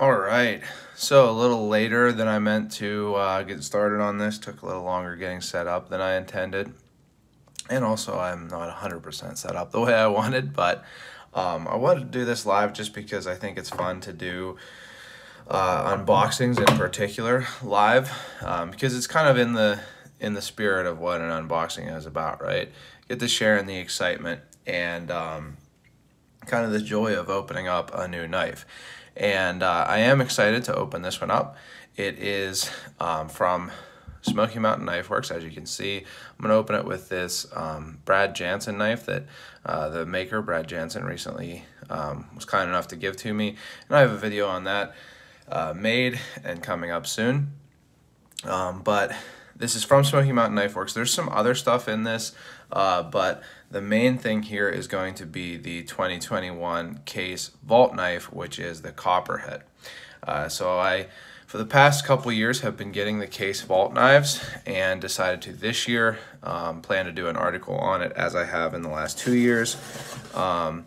All right, so a little later than I meant to uh, get started on this. Took a little longer getting set up than I intended. And also I'm not 100% set up the way I wanted, but um, I wanted to do this live just because I think it's fun to do uh, unboxings in particular live um, because it's kind of in the in the spirit of what an unboxing is about, right? Get to share in the excitement and um, kind of the joy of opening up a new knife. And uh, I am excited to open this one up. It is um, from Smoky Mountain Knife Works, as you can see. I'm to open it with this um, Brad Jansen knife that uh, the maker, Brad Jansen, recently um, was kind enough to give to me. And I have a video on that uh, made and coming up soon. Um, but this is from Smoky Mountain Knife Works. There's some other stuff in this, uh, but the main thing here is going to be the 2021 case vault knife, which is the Copperhead. Uh, so I, for the past couple years, have been getting the case vault knives and decided to this year um, plan to do an article on it as I have in the last two years. Um,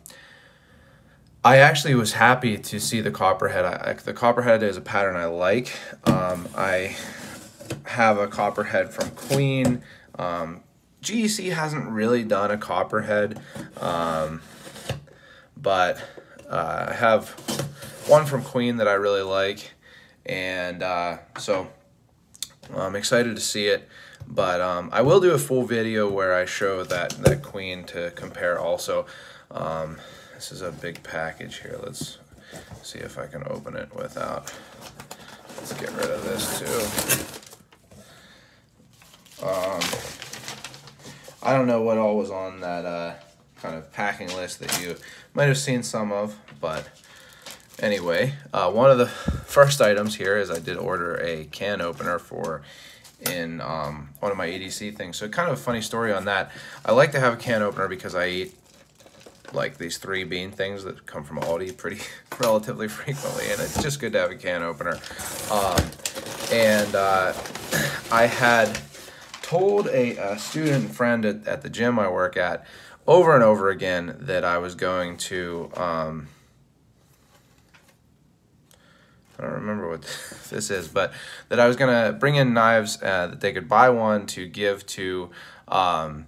I actually was happy to see the copperhead. I, the copperhead is a pattern I like. Um, I have a copperhead from Queen. Um, GEC hasn't really done a copperhead, um, but uh, I have one from Queen that I really like, and uh, so I'm excited to see it. But um, I will do a full video where I show that that Queen to compare also. Um, this is a big package here. Let's see if I can open it without. Let's get rid of this too. Um, I don't know what all was on that uh, kind of packing list that you might have seen some of, but anyway, uh, one of the first items here is I did order a can opener for in um, one of my EDC things. So kind of a funny story on that. I like to have a can opener because I eat like these three bean things that come from Aldi pretty relatively frequently, and it's just good to have a can opener. Um, and uh, I had told a, a student friend at, at, the gym I work at over and over again that I was going to. Um, I don't remember what this is, but that I was gonna bring in knives uh, that they could buy one to give to um,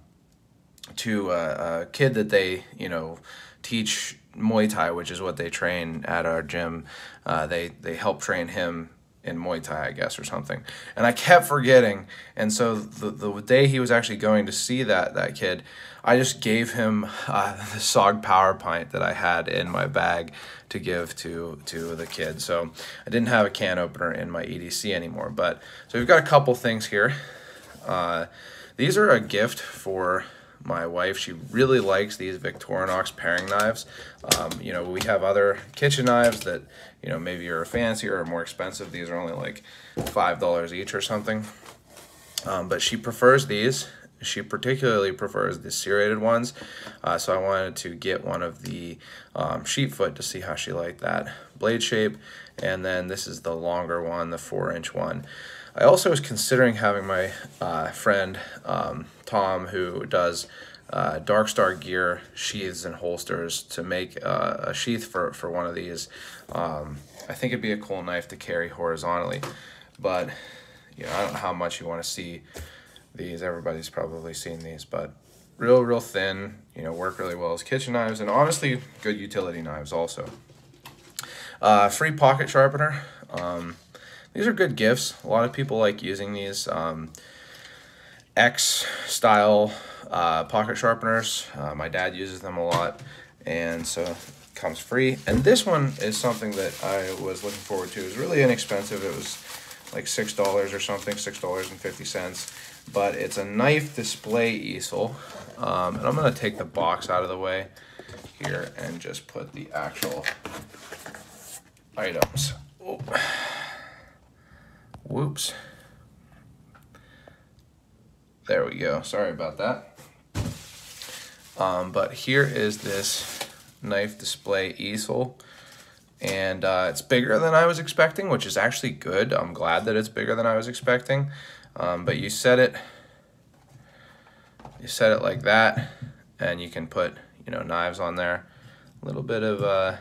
to a, a kid that they, you know, teach Muay Thai, which is what they train at our gym. Uh, they they help train him in Muay Thai, I guess, or something. And I kept forgetting. And so the, the day he was actually going to see that that kid, I just gave him uh, the SOG Power Pint that I had in my bag to give to to the kid. So I didn't have a can opener in my EDC anymore. But so we've got a couple things here. Uh, these are a gift for my wife. She really likes these Victorinox paring knives. Um, you know, we have other kitchen knives that, you know, maybe are fancier or more expensive. These are only like $5 each or something. Um, but she prefers these. She particularly prefers the serrated ones. Uh, so I wanted to get one of the um, sheep foot to see how she liked that blade shape. And then this is the longer one, the four inch one. I also was considering having my uh, friend um, Tom, who does uh, Dark Star gear sheaths and holsters, to make uh, a sheath for, for one of these. Um, I think it'd be a cool knife to carry horizontally, but you know, I don't know how much you want to see these. Everybody's probably seen these, but real, real thin, you know, work really well as kitchen knives, and honestly, good utility knives also. Uh, free pocket sharpener. Um, these are good gifts. A lot of people like using these um, X style uh, pocket sharpeners. Uh, my dad uses them a lot, and so it comes free. And this one is something that I was looking forward to. It was really inexpensive. It was like six dollars or something, six dollars and fifty cents. But it's a knife display easel, um, and I'm gonna take the box out of the way here and just put the actual items. Oh. Whoops. There we go. Sorry about that. Um, but here is this knife display easel. And uh, it's bigger than I was expecting, which is actually good. I'm glad that it's bigger than I was expecting. Um, but you set it, you set it like that, and you can put, you know, knives on there. A little bit of, uh,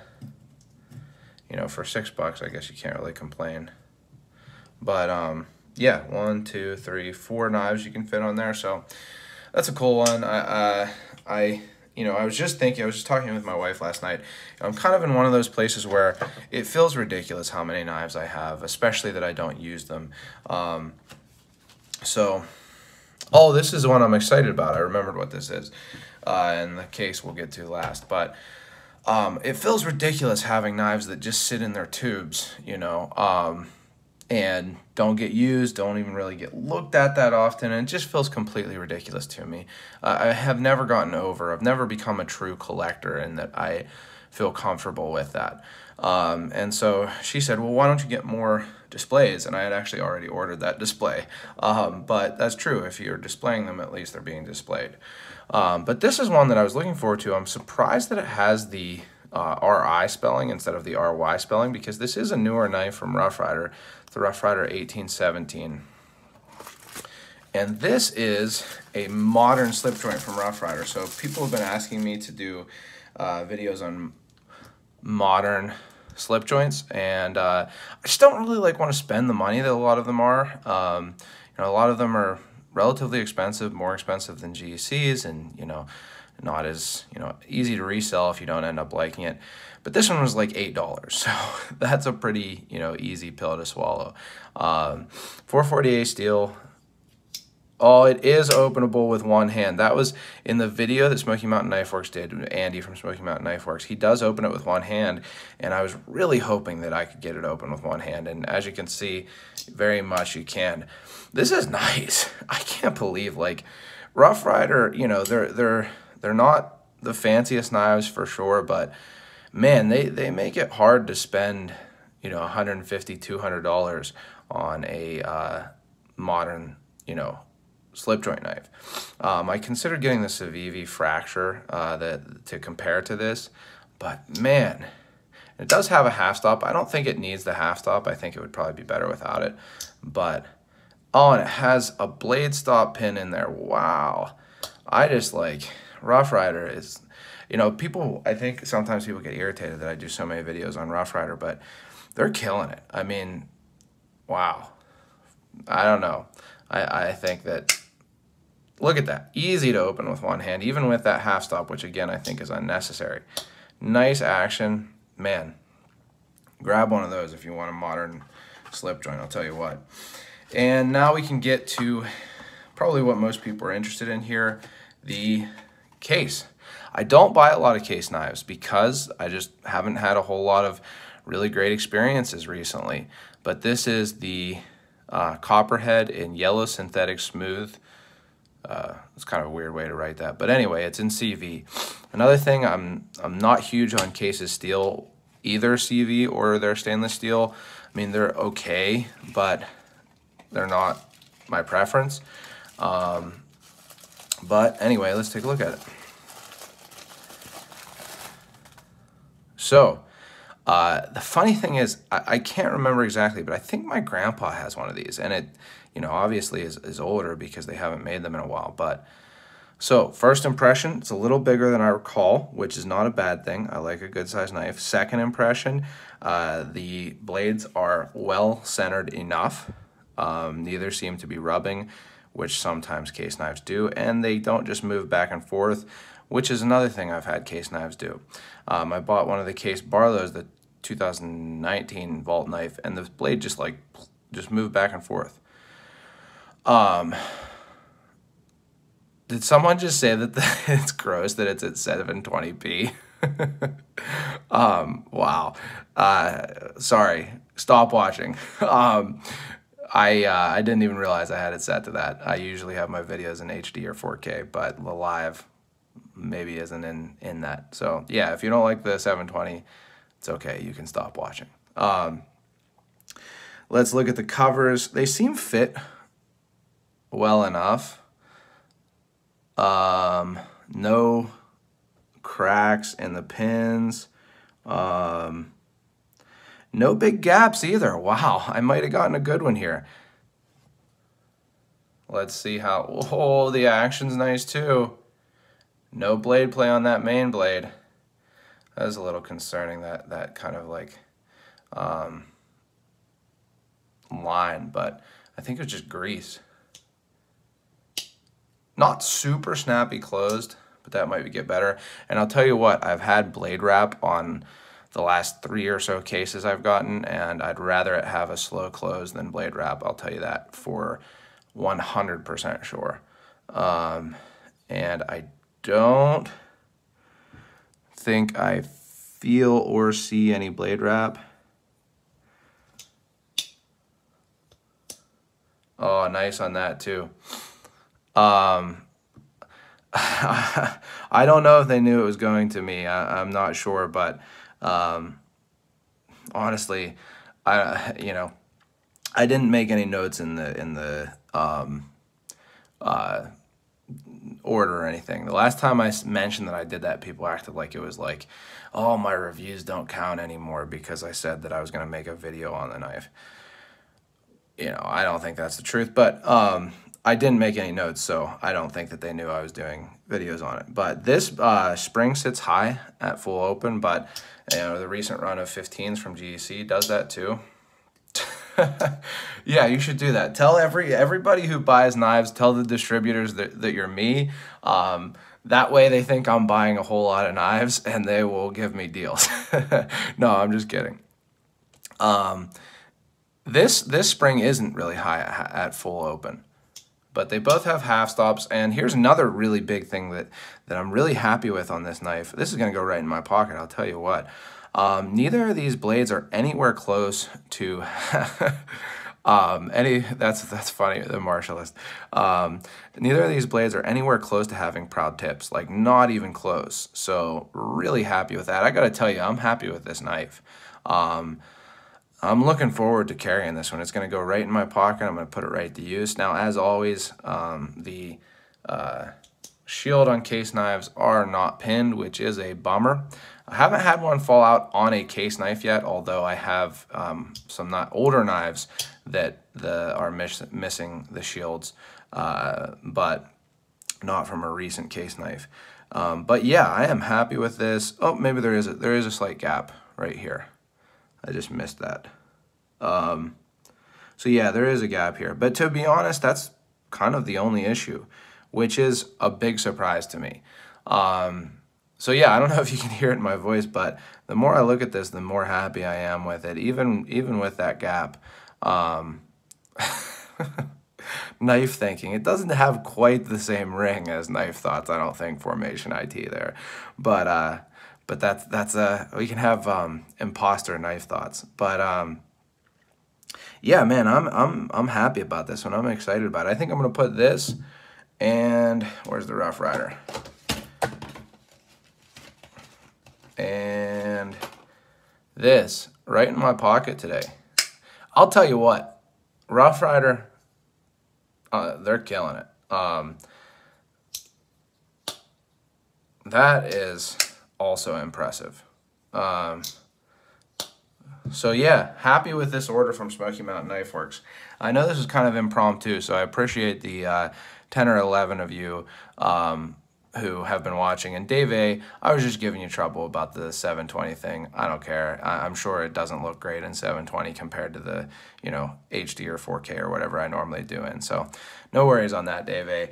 you you know, for six bucks, I guess you can't really complain. But um, yeah, one, two, three, four knives you can fit on there. So that's a cool one. I, uh, I, you know, I was just thinking, I was just talking with my wife last night. I'm kind of in one of those places where it feels ridiculous how many knives I have, especially that I don't use them. Um, so, oh, this is the one I'm excited about. I remembered what this is, uh, and the case we'll get to last. But um, it feels ridiculous having knives that just sit in their tubes, you know. Um, and don't get used, don't even really get looked at that often, and it just feels completely ridiculous to me. Uh, I have never gotten over, I've never become a true collector in that I feel comfortable with that. Um, and so she said, well, why don't you get more displays? And I had actually already ordered that display. Um, but that's true, if you're displaying them, at least they're being displayed. Um, but this is one that I was looking forward to. I'm surprised that it has the uh, RI spelling instead of the RY spelling because this is a newer knife from Rough Ryder, the Rough Ryder 1817. And this is a modern slip joint from Rough Ryder. So people have been asking me to do uh, videos on modern slip joints and uh, I just don't really like want to spend the money that a lot of them are. Um, you know, a lot of them are relatively expensive, more expensive than GECs and, you know, not as you know easy to resell if you don't end up liking it. But this one was like eight dollars so that's a pretty you know easy pill to swallow. Um, 440A steel. Oh it is openable with one hand. That was in the video that smoky mountain knife works did andy from smoky mountain knife works. He does open it with one hand and i was really hoping that i could get it open with one hand and as you can see very much you can. This is nice. I can't believe like rough ryder you know they're they're they're not the fanciest knives for sure, but man, they, they make it hard to spend, you know, 150 $200 on a uh, modern, you know, slip joint knife. Um, I considered getting the Civivi Fracture uh, that, to compare to this, but man, it does have a half stop. I don't think it needs the half stop. I think it would probably be better without it, but oh, and it has a blade stop pin in there. Wow. I just like, Rough Ryder is, you know, people, I think sometimes people get irritated that I do so many videos on Rough Rider, but they're killing it. I mean, wow. I don't know. I, I think that, look at that. Easy to open with one hand, even with that half stop, which again, I think is unnecessary. Nice action. Man, grab one of those if you want a modern slip joint, I'll tell you what. And now we can get to probably what most people are interested in here, the case. I don't buy a lot of case knives because I just haven't had a whole lot of really great experiences recently. But this is the uh, Copperhead in yellow synthetic smooth. Uh, it's kind of a weird way to write that. But anyway, it's in CV. Another thing, I'm, I'm not huge on cases steel, either CV or their stainless steel. I mean, they're okay, but they're not my preference. Um, but anyway, let's take a look at it. So, uh, the funny thing is, I, I, can't remember exactly, but I think my grandpa has one of these, and it, you know, obviously is, is older because they haven't made them in a while. But so, first impression, it's a little bigger than I recall, which is not a bad thing. I like a good sized knife. Second impression, uh, the blades are well centered enough. Um, neither seem to be rubbing, which sometimes case knives do, and they don't just move back and forth which is another thing I've had case knives do. Um, I bought one of the case Barlow's, the 2019 vault knife, and the blade just like just moved back and forth. Um, did someone just say that the, it's gross that it's at 720p? um, wow. Uh, sorry. Stop watching. um, I uh, I didn't even realize I had it set to that. I usually have my videos in HD or 4K, but the live maybe isn't in, in that. So yeah, if you don't like the 720, it's okay. You can stop watching. Um, let's look at the covers. They seem fit well enough. Um, no cracks in the pins. Um, no big gaps either. Wow, I might have gotten a good one here. Let's see how, oh, the action's nice too. No blade play on that main blade. That was a little concerning, that, that kind of like um, line, but I think it was just grease. Not super snappy closed, but that might get better. And I'll tell you what, I've had blade wrap on the last three or so cases I've gotten, and I'd rather it have a slow close than blade wrap. I'll tell you that for 100% sure. Um, and I don't think I feel or see any blade wrap. Oh, nice on that too. Um, I don't know if they knew it was going to me. I, am not sure, but um, honestly, I you know, I didn't make any notes in the in the um, uh, order or anything. The last time I mentioned that I did that, people acted like it was like, oh, my reviews don't count anymore because I said that I was going to make a video on the knife. You know, I don't think that's the truth, but um, I didn't make any notes, so I don't think that they knew I was doing videos on it. But this uh, spring sits high at full open, but you know, the recent run of 15s from GEC does that too. yeah, you should do that. Tell every everybody who buys knives, tell the distributors that, that you're me. Um, that way they think I'm buying a whole lot of knives and they will give me deals. no, I'm just kidding. Um, this this spring isn't really high at, at full open, but they both have half stops. And here's another really big thing that that I'm really happy with on this knife. This is gonna go right in my pocket. I'll tell you what. Um, neither of these blades are anywhere close to um, any. That's that's funny. The martialist. Um, neither of these blades are anywhere close to having proud tips. Like not even close. So really happy with that. I got to tell you, I'm happy with this knife. Um, I'm looking forward to carrying this one. It's going to go right in my pocket. I'm going to put it right to use. Now, as always, um, the uh, shield on case knives are not pinned, which is a bummer. I haven't had one fall out on a case knife yet, although I have um, some not older knives that the, are miss, missing the shields, uh, but not from a recent case knife. Um, but yeah, I am happy with this. Oh, maybe there is a, there is a slight gap right here. I just missed that. Um, so yeah, there is a gap here. But to be honest, that's kind of the only issue, which is a big surprise to me. Um, so yeah, I don't know if you can hear it in my voice, but the more I look at this, the more happy I am with it. Even even with that gap, um, knife thinking. It doesn't have quite the same ring as knife thoughts. I don't think formation IT there, but uh, but that's that's a we can have um, imposter knife thoughts. But um, yeah, man, I'm I'm I'm happy about this one. I'm excited about it. I think I'm gonna put this and where's the Rough Ryder? and this right in my pocket today. I'll tell you what, Rough Ryder, uh, they're killing it. Um, that is also impressive. Um, so yeah, happy with this order from Smoky Mountain Knife Works. I know this is kind of impromptu, so I appreciate the uh, 10 or 11 of you um, who have been watching. And Dave A, I was just giving you trouble about the 720 thing. I don't care. I, am sure it doesn't look great in 720 compared to the, you know, HD or 4K or whatever I normally do in. So no worries on that, Dave A.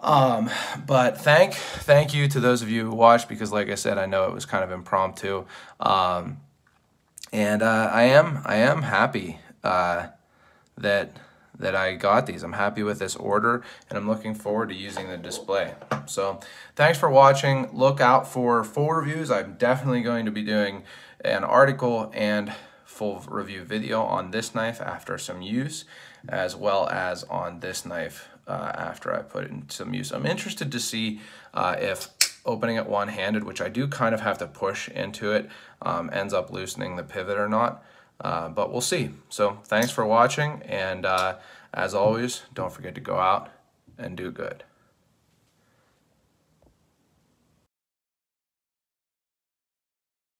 Um, but thank thank you to those of you who watched because like I said, I know it was kind of impromptu. Um, and uh, I am I am happy uh, that that I got these. I'm happy with this order and I'm looking forward to using the display. So thanks for watching. Look out for full reviews. I'm definitely going to be doing an article and full review video on this knife after some use as well as on this knife uh, after I put it in some use. I'm interested to see uh, if opening it one-handed, which I do kind of have to push into it, um, ends up loosening the pivot or not. Uh, but we'll see. So thanks for watching, and uh, as always, don't forget to go out and do good.